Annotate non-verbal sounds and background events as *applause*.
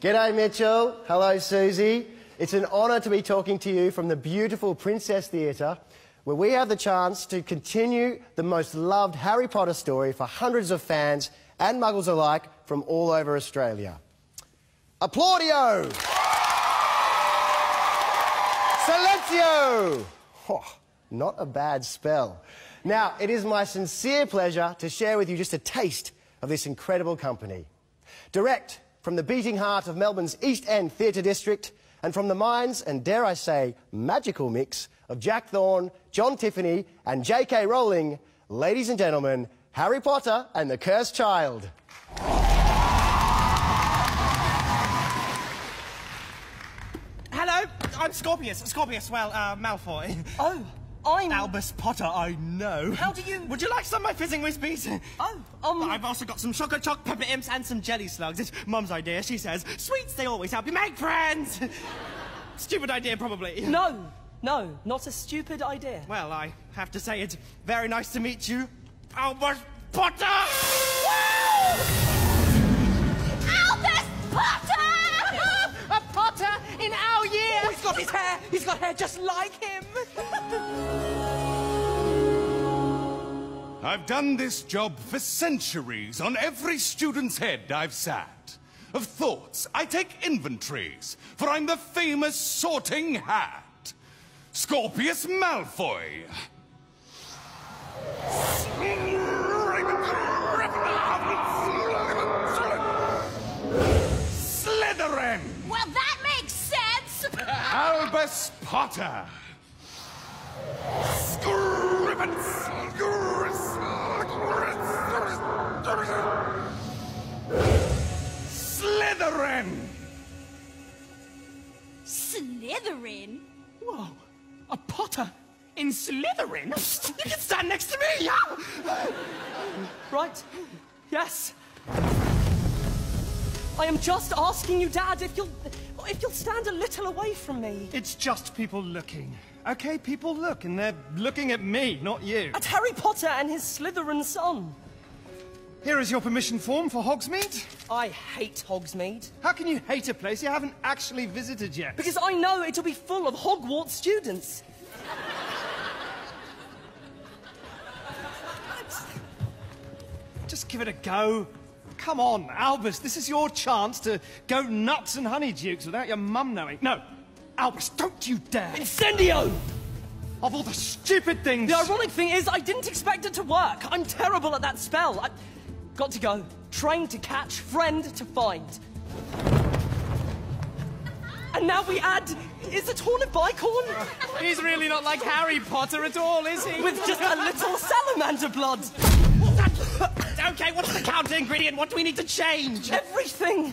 G'day, Mitchell. Hello, Susie. It's an honour to be talking to you from the beautiful Princess Theatre, where we have the chance to continue the most loved Harry Potter story for hundreds of fans and muggles alike from all over Australia. Applaudio! Silencio! Oh, not a bad spell. Now, it is my sincere pleasure to share with you just a taste of this incredible company. Direct from the beating heart of Melbourne's East End Theatre District and from the minds and, dare I say, magical mix of Jack Thorne, John Tiffany and J.K. Rowling, ladies and gentlemen, Harry Potter and the Cursed Child. Hello, I'm Scorpius. Scorpius, well, uh, Malfoy. Oh, I'm... Albus Potter, I know. How do you... Would you like some of my Fizzing Whizzbees? Oh, um... I've also got some chocolate choc pepper imps and some jelly slugs. It's Mum's idea. She says, sweets, they always help you make friends. *laughs* Stupid idea, probably. No, no, not a stupid idea. Well, I have to say it's very nice to meet you, Albus Potter! Albus Potter! *laughs* a Potter in our year! Oh, he's got his hair! He's got hair just like him! *laughs* I've done this job for centuries. On every student's head I've sat. Of thoughts, I take inventories, for I'm the famous sorting hat. Scorpius Malfoy. Slytherin! Well, that makes sense. *laughs* Albus Potter. Slytherin! Slytherin? Whoa, a Potter in Slytherin? you can stand next to me! yeah? Right, yes. I am just asking you, Dad, if you'll... if you'll stand a little away from me. It's just people looking. Okay, people look, and they're looking at me, not you. At Harry Potter and his Slytherin son. Here is your permission form for Hogsmeade. I hate Hogsmeade. How can you hate a place you haven't actually visited yet? Because I know it'll be full of Hogwarts students. *laughs* Just give it a go. Come on, Albus, this is your chance to go nuts and honeydukes without your mum knowing. No, Albus, don't you dare! Incendio! Of all the stupid things... The ironic thing is, I didn't expect it to work. I'm terrible at that spell. I... Got to go. Train to catch, friend to find. And now we add... Is it Horn of Bicorn? He's really not like Harry Potter at all, is he? With just a little salamander blood. Okay, what's the counter ingredient? What do we need to change? Everything.